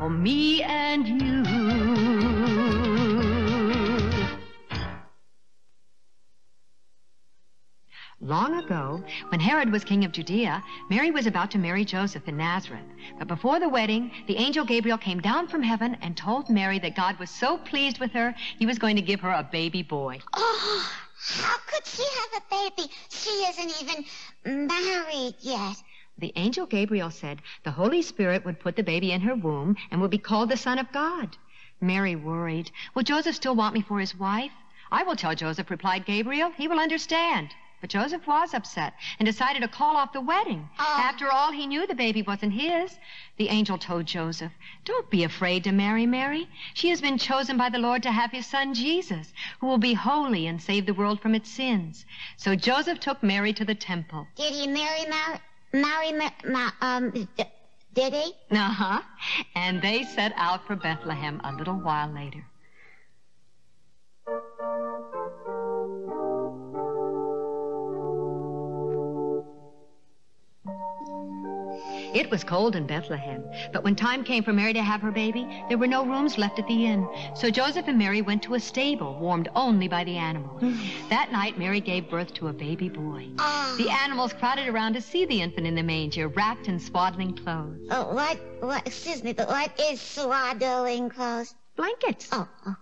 for me and you. Long ago, when Herod was king of Judea, Mary was about to marry Joseph in Nazareth. But before the wedding, the angel Gabriel came down from heaven and told Mary that God was so pleased with her, he was going to give her a baby boy. Oh, how could she have a baby? She isn't even married yet. The angel Gabriel said the Holy Spirit would put the baby in her womb and would be called the Son of God. Mary worried. Will Joseph still want me for his wife? I will tell Joseph, replied Gabriel. He will understand. But Joseph was upset and decided to call off the wedding. Oh. After all, he knew the baby wasn't his. The angel told Joseph, Don't be afraid to marry Mary. She has been chosen by the Lord to have his son Jesus, who will be holy and save the world from its sins. So Joseph took Mary to the temple. Did he marry Mary? Marry Ma- Ma- um? d- Did he? Uh huh. And they set out for Bethlehem a little while later. It was cold in Bethlehem, but when time came for Mary to have her baby, there were no rooms left at the inn. So Joseph and Mary went to a stable warmed only by the animals. that night, Mary gave birth to a baby boy. Oh. The animals crowded around to see the infant in the manger, wrapped in swaddling clothes. Uh, what? What? Excuse me, but what is swaddling clothes? Blankets. Oh, oh.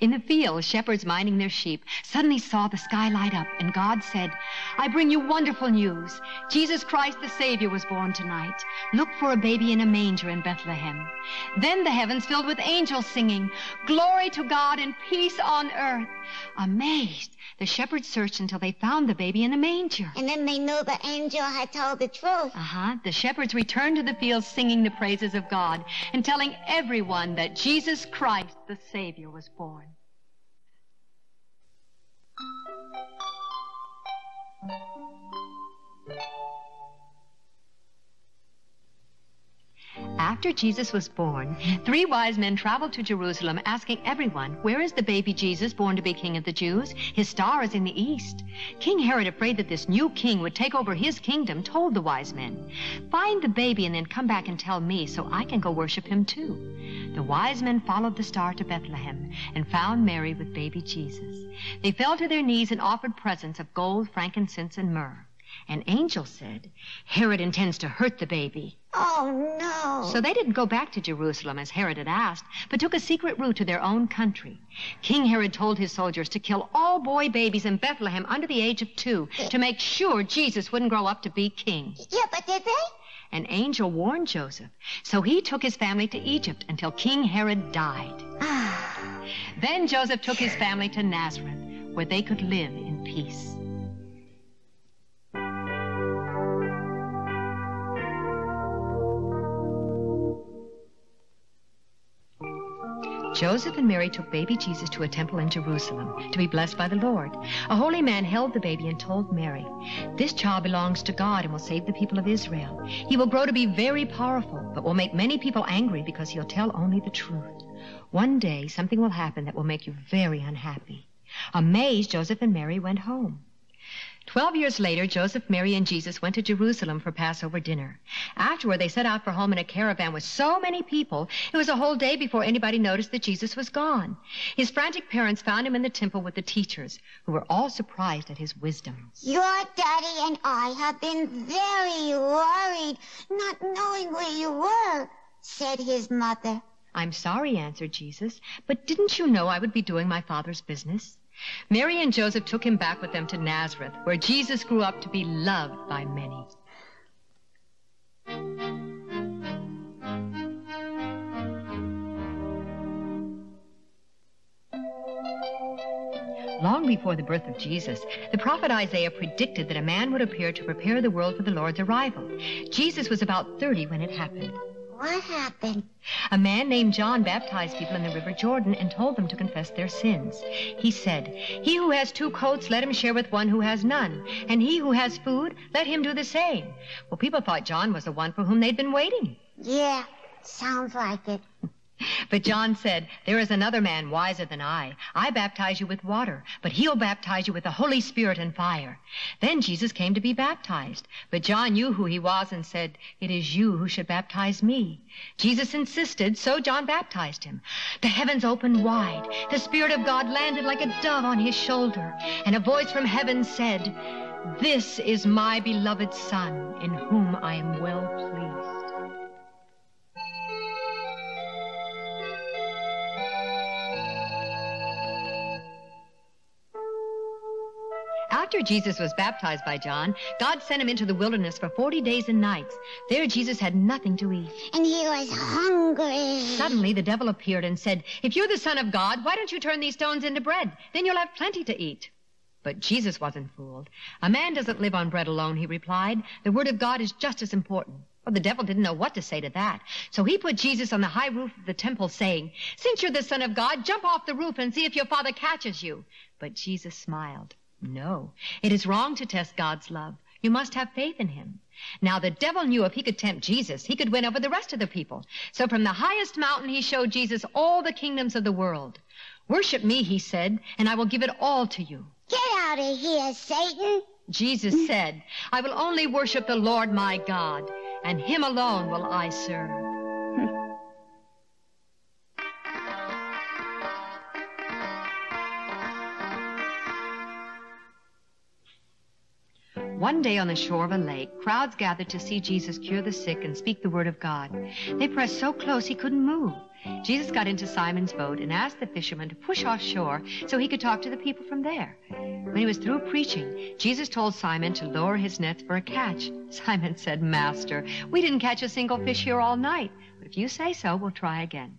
In the field, shepherds minding their sheep suddenly saw the sky light up, and God said, I bring you wonderful news. Jesus Christ the Savior was born tonight. Look for a baby in a manger in Bethlehem. Then the heavens filled with angels singing, Glory to God and peace on earth. Amazed, the shepherds searched until they found the baby in the manger. And then they knew the angel had told the truth. Uh huh. The shepherds returned to the fields singing the praises of God and telling everyone that Jesus Christ the Savior was born born. After Jesus was born, three wise men traveled to Jerusalem asking everyone, Where is the baby Jesus born to be king of the Jews? His star is in the east. King Herod, afraid that this new king would take over his kingdom, told the wise men, Find the baby and then come back and tell me so I can go worship him too. The wise men followed the star to Bethlehem and found Mary with baby Jesus. They fell to their knees and offered presents of gold, frankincense, and myrrh. An angel said, Herod intends to hurt the baby. Oh, no. So they didn't go back to Jerusalem as Herod had asked, but took a secret route to their own country. King Herod told his soldiers to kill all boy babies in Bethlehem under the age of two to make sure Jesus wouldn't grow up to be king. Yeah, but did they? An angel warned Joseph, so he took his family to Egypt until King Herod died. Ah. Then Joseph took his family to Nazareth, where they could live in peace. Joseph and Mary took baby Jesus to a temple in Jerusalem to be blessed by the Lord. A holy man held the baby and told Mary, This child belongs to God and will save the people of Israel. He will grow to be very powerful, but will make many people angry because he'll tell only the truth. One day, something will happen that will make you very unhappy. Amazed, Joseph and Mary went home. Twelve years later, Joseph, Mary, and Jesus went to Jerusalem for Passover dinner. Afterward, they set out for home in a caravan with so many people, it was a whole day before anybody noticed that Jesus was gone. His frantic parents found him in the temple with the teachers, who were all surprised at his wisdom. Your daddy and I have been very worried, not knowing where you were, said his mother. I'm sorry, answered Jesus, but didn't you know I would be doing my father's business? Mary and Joseph took him back with them to Nazareth, where Jesus grew up to be loved by many. Long before the birth of Jesus, the prophet Isaiah predicted that a man would appear to prepare the world for the Lord's arrival. Jesus was about 30 when it happened. What happened? A man named John baptized people in the River Jordan and told them to confess their sins. He said, He who has two coats, let him share with one who has none. And he who has food, let him do the same. Well, people thought John was the one for whom they'd been waiting. Yeah, sounds like it. But John said, There is another man wiser than I. I baptize you with water, but he'll baptize you with the Holy Spirit and fire. Then Jesus came to be baptized. But John knew who he was and said, It is you who should baptize me. Jesus insisted, so John baptized him. The heavens opened wide. The Spirit of God landed like a dove on his shoulder. And a voice from heaven said, This is my beloved Son, in whom I am well pleased. After Jesus was baptized by John, God sent him into the wilderness for 40 days and nights. There, Jesus had nothing to eat. And he was hungry. Suddenly, the devil appeared and said, If you're the Son of God, why don't you turn these stones into bread? Then you'll have plenty to eat. But Jesus wasn't fooled. A man doesn't live on bread alone, he replied. The Word of God is just as important. Well, the devil didn't know what to say to that. So he put Jesus on the high roof of the temple, saying, Since you're the Son of God, jump off the roof and see if your Father catches you. But Jesus smiled. No, it is wrong to test God's love. You must have faith in him. Now, the devil knew if he could tempt Jesus, he could win over the rest of the people. So from the highest mountain, he showed Jesus all the kingdoms of the world. Worship me, he said, and I will give it all to you. Get out of here, Satan. Jesus said, I will only worship the Lord my God, and him alone will I serve. One day on the shore of a lake, crowds gathered to see Jesus cure the sick and speak the word of God. They pressed so close he couldn't move. Jesus got into Simon's boat and asked the fishermen to push offshore so he could talk to the people from there. When he was through preaching, Jesus told Simon to lower his nets for a catch. Simon said, Master, we didn't catch a single fish here all night, but if you say so, we'll try again.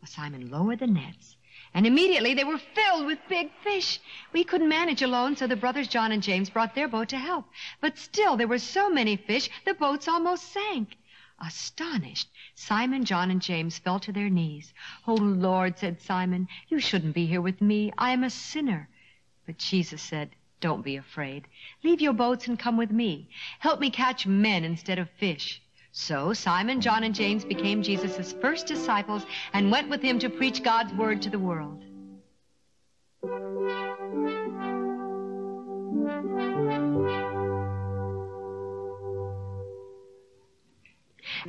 Well, Simon lowered the nets. And immediately they were filled with big fish. We couldn't manage alone, so the brothers John and James brought their boat to help. But still, there were so many fish, the boats almost sank. Astonished, Simon, John, and James fell to their knees. Oh, Lord, said Simon, you shouldn't be here with me. I am a sinner. But Jesus said, Don't be afraid. Leave your boats and come with me. Help me catch men instead of fish. So Simon, John, and James became Jesus' first disciples and went with him to preach God's word to the world.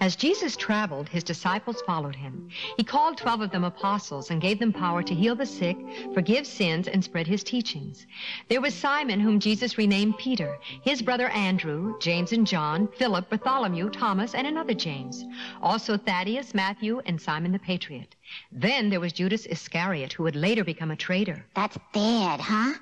As Jesus traveled, his disciples followed him. He called 12 of them apostles and gave them power to heal the sick, forgive sins, and spread his teachings. There was Simon, whom Jesus renamed Peter, his brother Andrew, James and John, Philip, Bartholomew, Thomas, and another James. Also Thaddeus, Matthew, and Simon the Patriot. Then there was Judas Iscariot, who would later become a traitor. That's bad, huh?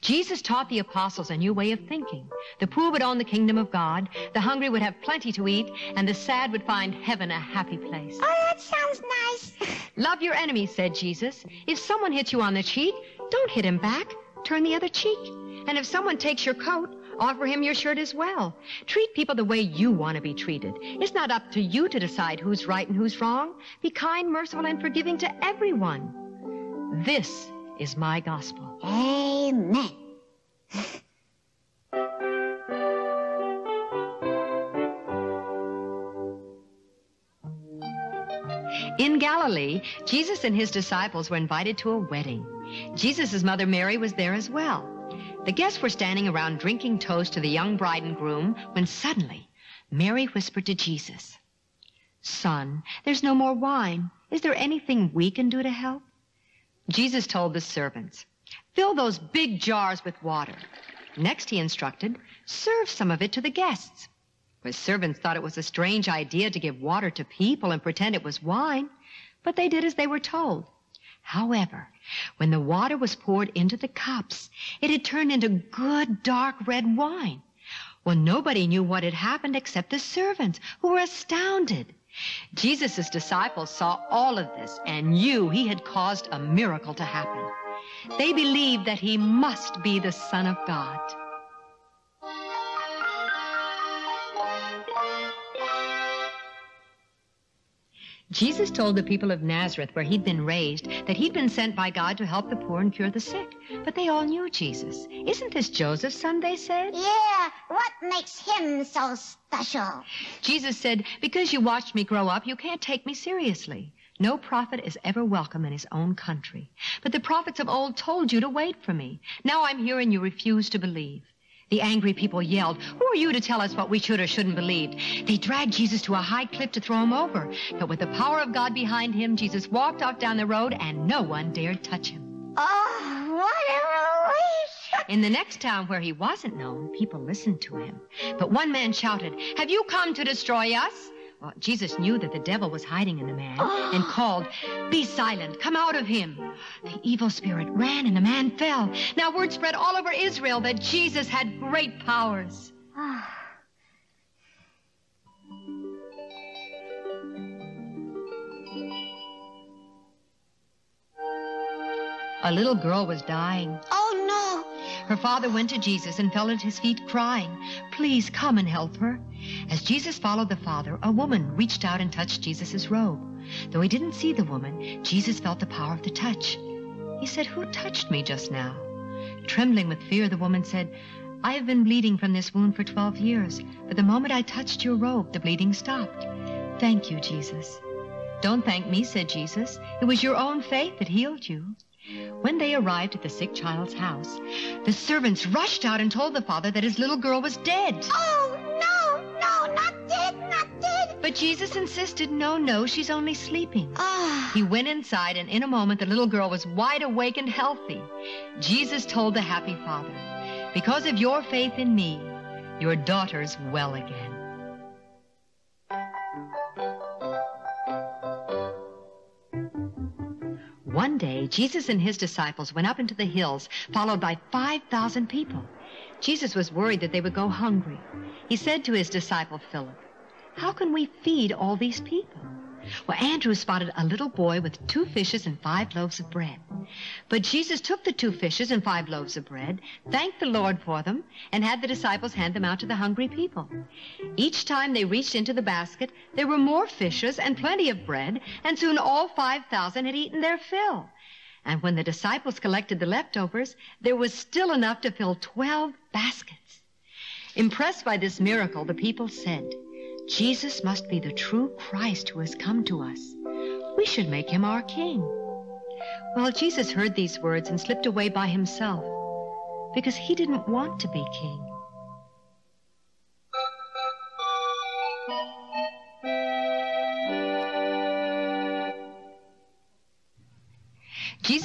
Jesus taught the apostles a new way of thinking. The poor would own the kingdom of God, the hungry would have plenty to eat, and the sad would find heaven a happy place. Oh, that sounds nice. Love your enemies, said Jesus. If someone hits you on the cheek, don't hit him back. Turn the other cheek. And if someone takes your coat, offer him your shirt as well. Treat people the way you want to be treated. It's not up to you to decide who's right and who's wrong. Be kind, merciful, and forgiving to everyone. This is my gospel. Amen. In Galilee, Jesus and his disciples were invited to a wedding. Jesus' mother Mary was there as well. The guests were standing around drinking toast to the young bride and groom when suddenly Mary whispered to Jesus, Son, there's no more wine. Is there anything we can do to help? Jesus told the servants, Fill those big jars with water. Next, he instructed, serve some of it to the guests. The servants thought it was a strange idea to give water to people and pretend it was wine, but they did as they were told. However, when the water was poured into the cups, it had turned into good dark red wine. Well, nobody knew what had happened except the servants, who were astounded. Jesus' disciples saw all of this and knew he had caused a miracle to happen. They believed that he must be the Son of God. Jesus told the people of Nazareth, where he'd been raised, that he'd been sent by God to help the poor and cure the sick. But they all knew Jesus. Isn't this Joseph's son, they said? Yeah, what makes him so special? Jesus said, Because you watched me grow up, you can't take me seriously. No prophet is ever welcome in his own country. But the prophets of old told you to wait for me. Now I'm here and you refuse to believe. The angry people yelled, Who are you to tell us what we should or shouldn't believe? They dragged Jesus to a high cliff to throw him over. But with the power of God behind him, Jesus walked off down the road and no one dared touch him. Oh, what a relief! In the next town where he wasn't known, people listened to him. But one man shouted, Have you come to destroy us? Well, Jesus knew that the devil was hiding in the man and called, Be silent, come out of him. The evil spirit ran and the man fell. Now word spread all over Israel that Jesus had great powers. A little girl was dying. Her father went to Jesus and fell at his feet crying, Please come and help her. As Jesus followed the father, a woman reached out and touched Jesus' robe. Though he didn't see the woman, Jesus felt the power of the touch. He said, Who touched me just now? Trembling with fear, the woman said, I have been bleeding from this wound for 12 years, but the moment I touched your robe, the bleeding stopped. Thank you, Jesus. Don't thank me, said Jesus. It was your own faith that healed you. When they arrived at the sick child's house, the servants rushed out and told the father that his little girl was dead. Oh, no, no, not dead, not dead. But Jesus insisted, no, no, she's only sleeping. Ah, He went inside, and in a moment, the little girl was wide awake and healthy. Jesus told the happy father, Because of your faith in me, your daughter's well again. One day, Jesus and his disciples went up into the hills, followed by 5,000 people. Jesus was worried that they would go hungry. He said to his disciple Philip, How can we feed all these people? Well, Andrew spotted a little boy with two fishes and five loaves of bread. But Jesus took the two fishes and five loaves of bread, thanked the Lord for them, and had the disciples hand them out to the hungry people. Each time they reached into the basket, there were more fishes and plenty of bread, and soon all 5,000 had eaten their fill. And when the disciples collected the leftovers, there was still enough to fill 12 baskets. Impressed by this miracle, the people said, Jesus must be the true Christ who has come to us. We should make him our king. Well, Jesus heard these words and slipped away by himself because he didn't want to be king.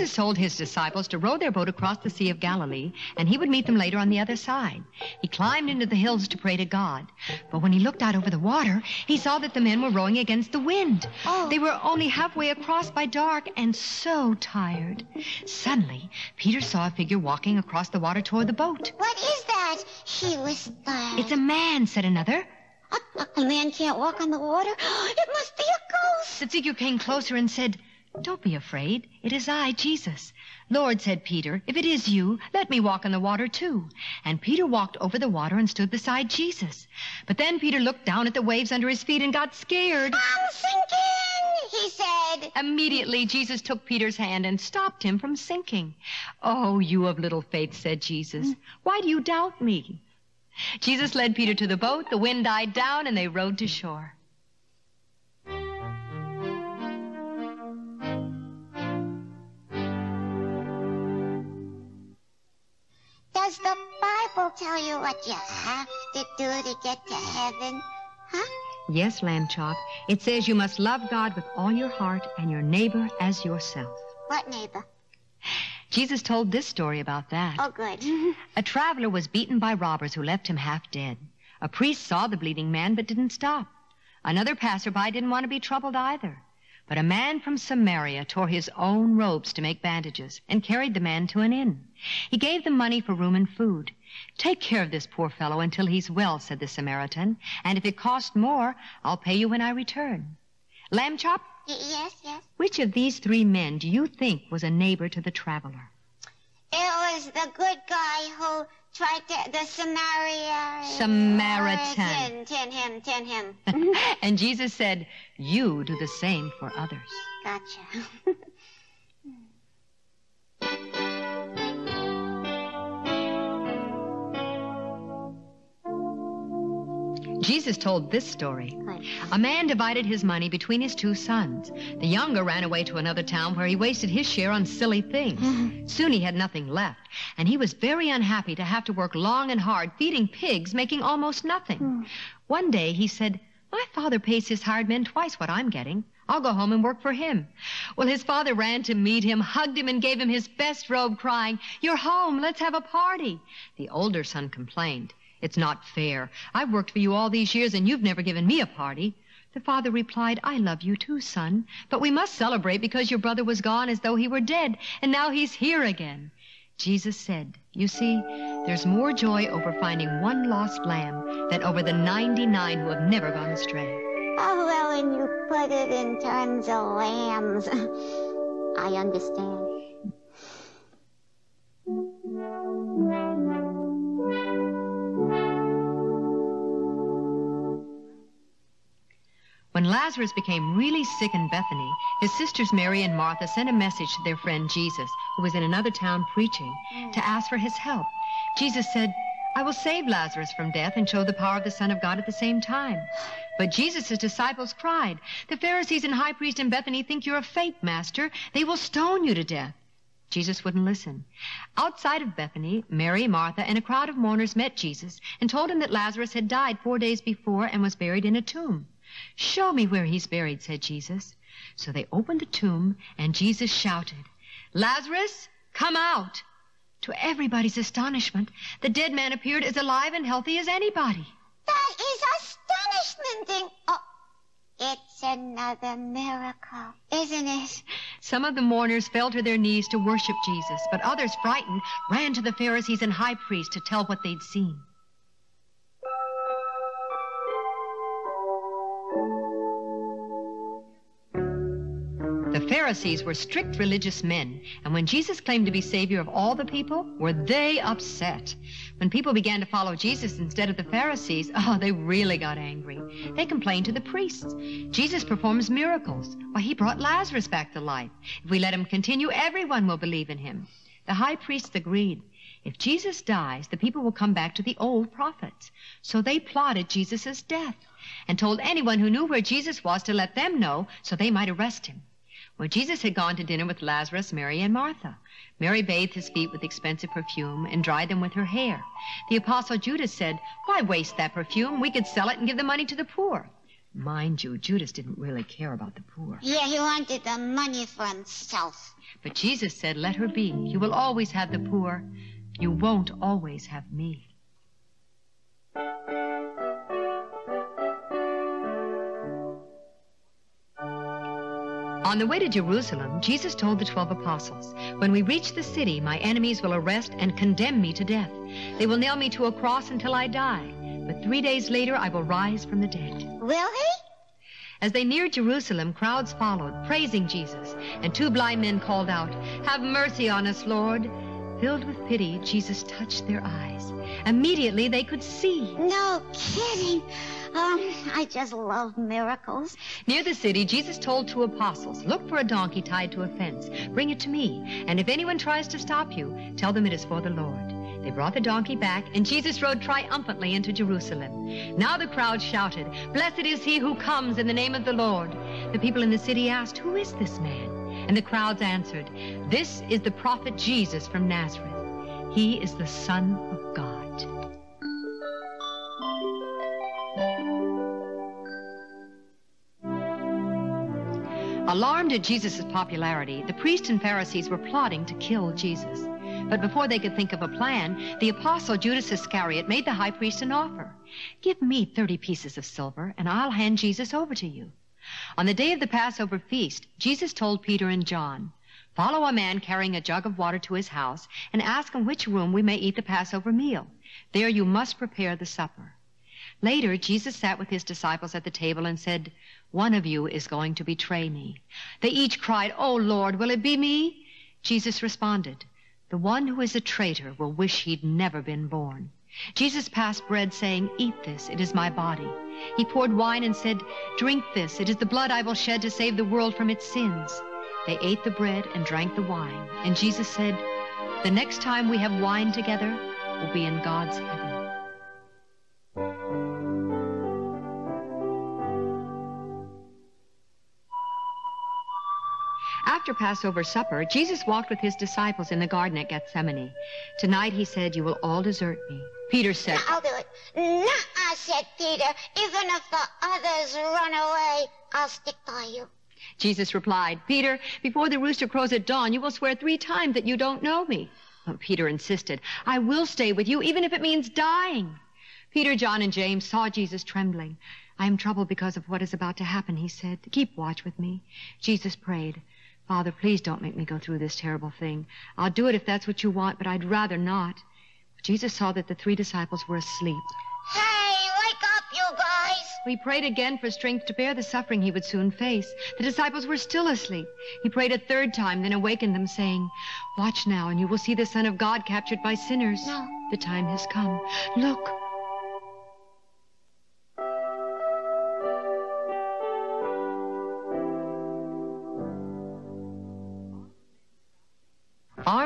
Jesus told his disciples to row their boat across the Sea of Galilee, and he would meet them later on the other side. He climbed into the hills to pray to God. But when he looked out over the water, he saw that the men were rowing against the wind. Oh. They were only halfway across by dark and so tired. Suddenly, Peter saw a figure walking across the water toward the boat. what is that? He whispered. It's a man, said another. A, a man can't walk on the water? It must be a ghost. The figure came closer and said, Don't be afraid. It is I, Jesus. Lord, said Peter, if it is you, let me walk on the water too. And Peter walked over the water and stood beside Jesus. But then Peter looked down at the waves under his feet and got scared. I'm sinking, he said. Immediately, Jesus took Peter's hand and stopped him from sinking. Oh, you of little faith, said Jesus. Why do you doubt me? Jesus led Peter to the boat, the wind died down, and they rowed to shore. Does the Bible tell you what you have to do to get to heaven? Huh? Yes, Lamb Chop. It says you must love God with all your heart and your neighbor as yourself. What neighbor? Jesus told this story about that. Oh, good. A traveler was beaten by robbers who left him half dead. A priest saw the bleeding man but didn't stop. Another passerby didn't want to be troubled either. But a man from Samaria tore his own robes to make bandages and carried the man to an inn. He gave them money for room and food. Take care of this poor fellow until he's well, said the Samaritan, and if it costs more, I'll pay you when I return. Lamb Chop, Y- yes, yes. which of these three men do you think was a neighbor to the traveler? It was the good guy who tried to, the. Samaritan. Tin, tin him, tin him. and Jesus said, You do the same for others. Gotcha. Jesus told this story. A man divided his money between his two sons. The younger ran away to another town where he wasted his share on silly things. Soon he had nothing left, and he was very unhappy to have to work long and hard feeding pigs, making almost nothing. Hmm. One day he said, My father pays his hired men twice what I'm getting. I'll go home and work for him. Well, his father ran to meet him, hugged him, and gave him his best robe, crying, You're home. Let's have a party. The older son complained. It's not fair. I've worked for you all these years, and you've never given me a party. The father replied, I love you too, son, but we must celebrate because your brother was gone as though he were dead, and now he's here again. Jesus said, You see, there's more joy over finding one lost lamb than over the 99 who have never gone astray. Oh, well, when you put it in terms of lambs, I understand. When Lazarus became really sick in Bethany, his sisters Mary and Martha sent a message to their friend Jesus, who was in another town preaching, to mm. ask for his help. Jesus said, I will save Lazarus from death and show the power of the Son of God at the same time. But Jesus' disciples cried, The Pharisees and high priest in Bethany think you're a fake, Master. They will stone you to death. Jesus wouldn't listen. Outside of Bethany, Mary, Martha, and a crowd of mourners met Jesus and told him that Lazarus had died four days before and was buried in a tomb. Show me where he's buried, said Jesus. So they opened the tomb, and Jesus shouted, Lazarus, come out. To everybody's astonishment, the dead man appeared as alive and healthy as anybody. That is astonishment. thing. Oh, it's another miracle, isn't it? Some of the mourners fell to their knees to worship Jesus, but others, frightened, ran to the Pharisees and high priests to tell what they'd seen. Pharisees were strict religious men, and when Jesus claimed to be Savior of all the people, were they upset. When people began to follow Jesus instead of the Pharisees, oh, they really got angry. They complained to the priests. Jesus performs miracles. Why, he brought Lazarus back to life. If we let him continue, everyone will believe in him. The high priests agreed. If Jesus dies, the people will come back to the old prophets. So they plotted Jesus' death and told anyone who knew where Jesus was to let them know so they might arrest him. Well, Jesus had gone to dinner with Lazarus, Mary, and Martha. Mary bathed his feet with expensive perfume and dried them with her hair. The apostle Judas said, Why waste that perfume? We could sell it and give the money to the poor. Mind you, Judas didn't really care about the poor. Yeah, he wanted the money for himself. But Jesus said, Let her be. You will always have the poor. You won't always have me. On the way to Jerusalem, Jesus told the twelve apostles, When we reach the city, my enemies will arrest and condemn me to death. They will nail me to a cross until I die. But three days later, I will rise from the dead. Will he? As they neared Jerusalem, crowds followed, praising Jesus, and two blind men called out, Have mercy on us, Lord. Filled with pity, Jesus touched their eyes. Immediately they could see. No kidding. Um, I just love miracles. Near the city, Jesus told two apostles, Look for a donkey tied to a fence. Bring it to me. And if anyone tries to stop you, tell them it is for the Lord. They brought the donkey back, and Jesus rode triumphantly into Jerusalem. Now the crowd shouted, Blessed is he who comes in the name of the Lord. The people in the city asked, Who is this man? And the crowds answered, This is the prophet Jesus from Nazareth. He is the Son of God. Alarmed at Jesus' popularity, the priests and Pharisees were plotting to kill Jesus. But before they could think of a plan, the apostle Judas Iscariot made the high priest an offer. Give me 30 pieces of silver, and I'll hand Jesus over to you. On the day of the Passover feast, Jesus told Peter and John, Follow a man carrying a jug of water to his house, and ask in which room we may eat the Passover meal. There you must prepare the supper. Later, Jesus sat with his disciples at the table and said, One of you is going to betray me. They each cried, Oh, Lord, will it be me? Jesus responded, The one who is a traitor will wish he'd never been born. Jesus passed bread, saying, Eat this, it is my body. He poured wine and said, Drink this, it is the blood I will shed to save the world from its sins. They ate the bread and drank the wine. And Jesus said, The next time we have wine together will be in God's heaven. After Passover supper, Jesus walked with his disciples in the garden at Gethsemane. Tonight, he said, You will all desert me. Peter said, I'll do it. Nuh-uh, said Peter. Even if the others run away, I'll stick by you. Jesus replied, Peter, before the rooster crows at dawn, you will swear three times that you don't know me. But Peter insisted, I will stay with you, even if it means dying. Peter, John, and James saw Jesus trembling. I am troubled because of what is about to happen, he said. Keep watch with me. Jesus prayed, Father, please don't make me go through this terrible thing. I'll do it if that's what you want, but I'd rather not. Jesus saw that the three disciples were asleep. Hey, wake up, you guys! He prayed again for strength to bear the suffering he would soon face. The disciples were still asleep. He prayed a third time, then awakened them, saying, Watch now, and you will see the Son of God captured by sinners. No. The time has come. Look.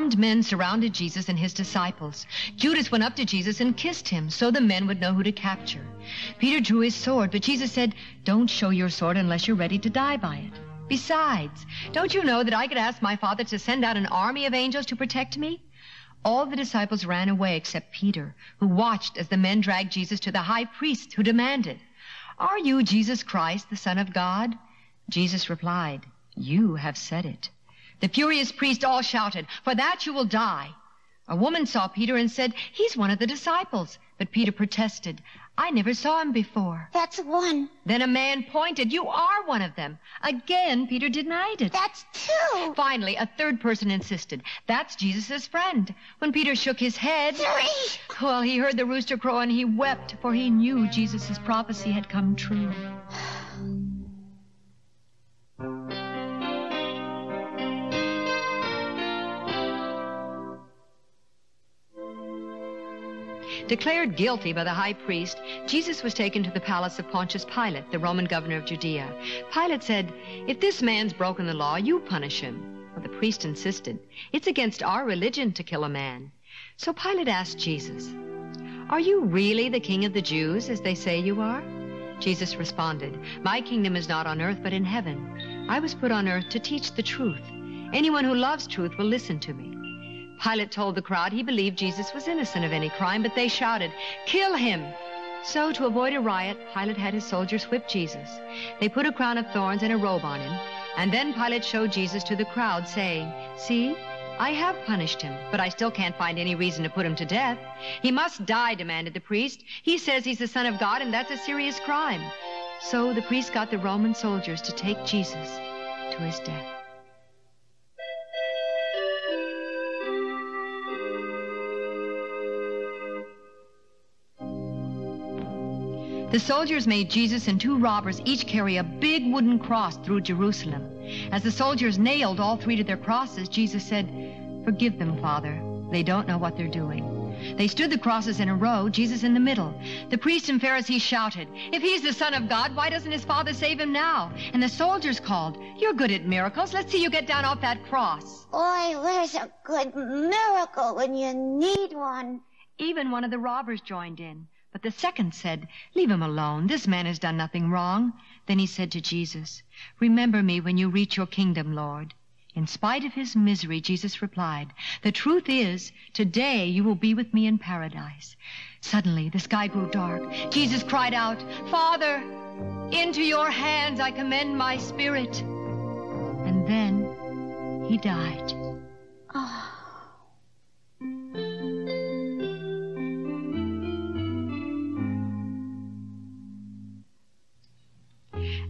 Armed men surrounded Jesus and his disciples. Judas went up to Jesus and kissed him so the men would know who to capture. Peter drew his sword, but Jesus said, Don't show your sword unless you're ready to die by it. Besides, don't you know that I could ask my Father to send out an army of angels to protect me? All the disciples ran away except Peter, who watched as the men dragged Jesus to the high priest, who demanded, Are you Jesus Christ, the Son of God? Jesus replied, You have said it. The furious priest all shouted, For that you will die. A woman saw Peter and said, He's one of the disciples. But Peter protested, I never saw him before. That's one. Then a man pointed, You are one of them. Again, Peter denied it. That's two. Finally, a third person insisted, That's Jesus' friend. When Peter shook his head, Three. well, he heard the rooster crow and he wept, for he knew Jesus' prophecy had come true. Declared guilty by the high priest, Jesus was taken to the palace of Pontius Pilate, the Roman governor of Judea. Pilate said, If this man's broken the law, you punish him. Well, the priest insisted, It's against our religion to kill a man. So Pilate asked Jesus, Are you really the king of the Jews, as they say you are? Jesus responded, My kingdom is not on earth, but in heaven. I was put on earth to teach the truth. Anyone who loves truth will listen to me. Pilate told the crowd he believed Jesus was innocent of any crime, but they shouted, Kill him! So, to avoid a riot, Pilate had his soldiers whip Jesus. They put a crown of thorns and a robe on him, and then Pilate showed Jesus to the crowd, saying, See, I have punished him, but I still can't find any reason to put him to death. He must die, demanded the priest. He says he's the Son of God, and that's a serious crime. So the priest got the Roman soldiers to take Jesus to his death. The soldiers made Jesus and two robbers each carry a big wooden cross through Jerusalem. As the soldiers nailed all three to their crosses, Jesus said, Forgive them, Father. They don't know what they're doing. They stood the crosses in a row, Jesus in the middle. The priests and Pharisees shouted, If he's the Son of God, why doesn't his Father save him now? And the soldiers called, You're good at miracles. Let's see you get down off that cross. Boy, where's a good miracle when you need one? Even one of the robbers joined in. But the second said, Leave him alone. This man has done nothing wrong. Then he said to Jesus, Remember me when you reach your kingdom, Lord. In spite of his misery, Jesus replied, The truth is, today you will be with me in paradise. Suddenly, the sky grew dark. Jesus cried out, Father, into your hands I commend my spirit. And then he died. Oh.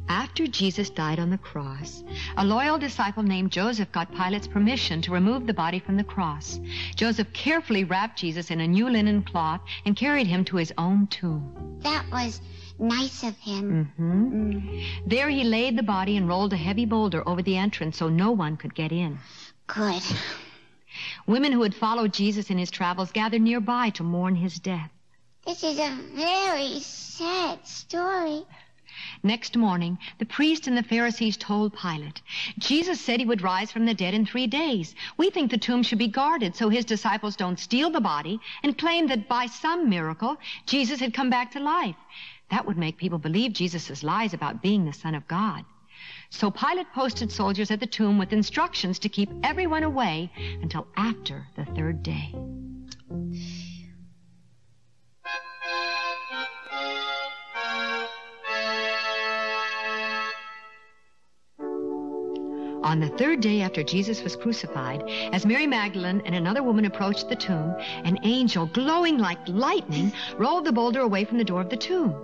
After Jesus died on the cross, a loyal disciple named Joseph got Pilate's permission to remove the body from the cross. Joseph carefully wrapped Jesus in a new linen cloth and carried him to his own tomb. That was nice of him. hmm Mm, There he laid the body and rolled a heavy boulder over the entrance so no one could get in. good. Women who had followed Jesus in his travels gathered nearby to mourn his death. This is a very sad story. Next morning, the priests and the Pharisees told Pilate, Jesus said he would rise from the dead in three days. We think the tomb should be guarded so his disciples don't steal the body and claim that by some miracle Jesus had come back to life. That would make people believe Jesus' lies about being the Son of God. So Pilate posted soldiers at the tomb with instructions to keep everyone away until after the third day. On the third day after Jesus was crucified, as Mary Magdalene and another woman approached the tomb, an angel, glowing like lightning, rolled the boulder away from the door of the tomb.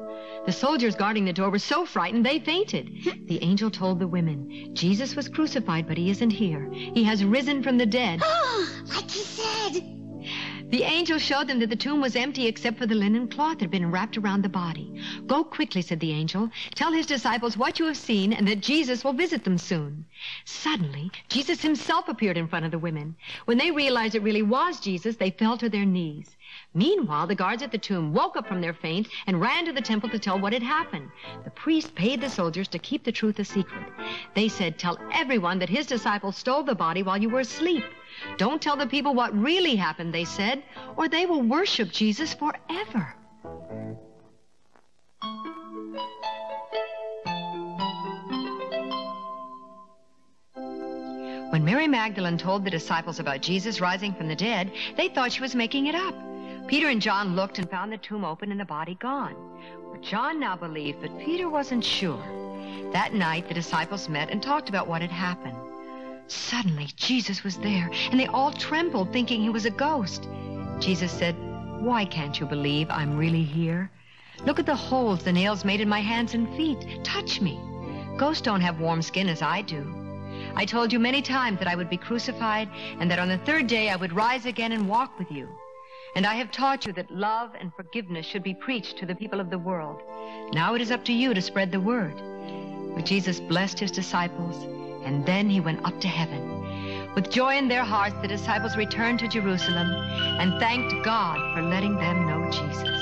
The soldiers guarding the door were so frightened they fainted. The angel told the women, Jesus was crucified, but he isn't here. He has risen from the dead. Oh, like he said. The angel showed them that the tomb was empty except for the linen cloth that had been wrapped around the body. Go quickly, said the angel. Tell his disciples what you have seen and that Jesus will visit them soon. Suddenly, Jesus himself appeared in front of the women. When they realized it really was Jesus, they fell to their knees. Meanwhile, the guards at the tomb woke up from their faint and ran to the temple to tell what had happened. The priest paid the soldiers to keep the truth a secret. They said, Tell everyone that his disciples stole the body while you were asleep. Don't tell the people what really happened, they said, or they will worship Jesus forever. When Mary Magdalene told the disciples about Jesus rising from the dead, they thought she was making it up. Peter and John looked and found the tomb open and the body gone. John now believed, but Peter wasn't sure. That night, the disciples met and talked about what had happened. Suddenly, Jesus was there, and they all trembled, thinking he was a ghost. Jesus said, Why can't you believe I'm really here? Look at the holes the nails made in my hands and feet. Touch me. Ghosts don't have warm skin as I do. I told you many times that I would be crucified and that on the third day I would rise again and walk with you. And I have taught you that love and forgiveness should be preached to the people of the world. Now it is up to you to spread the word. But Jesus blessed his disciples, and then he went up to heaven. With joy in their hearts, the disciples returned to Jerusalem and thanked God for letting them know Jesus.